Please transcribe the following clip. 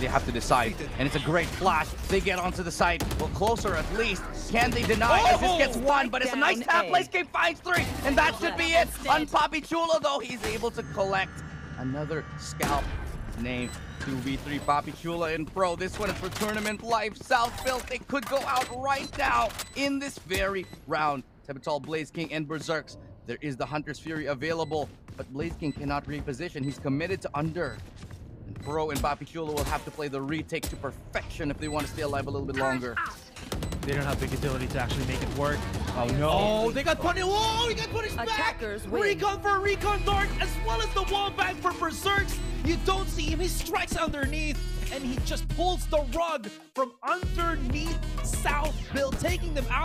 they have to decide. And it's a great flash. They get onto the side. Well, closer at least. Can they deny as this oh! gets one? But it's a nice tap. Playscape finds three. And that should be it. On Papichulo, though, he's able to collect another scalp. Name 2v3 Papichulo in pro. This one is for tournament life. South built. They could go out right now in this very round. tehbotoL, Blaze King, and BerserX. There is the Hunter's Fury available, but Blaze King cannot reposition. He's committed to under. And Pro and Papichulo will have to play the retake to perfection if they want to stay alive a little bit longer. They don't have big ability to actually make it work. Oh, oh no! Oh, they got punished. Oh, he got punished Attackers back. win. Recon for recon dart, as well as the wall bang for BerserX. You don't see him. He strikes underneath, and he just pulls the rug from underneath South Built, taking them out.